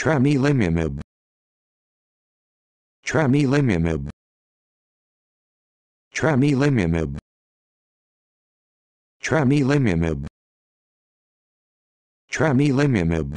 Tramilimimib. Tramilimimib. Tramilimimib. Tramilimimib. Tramilimimib.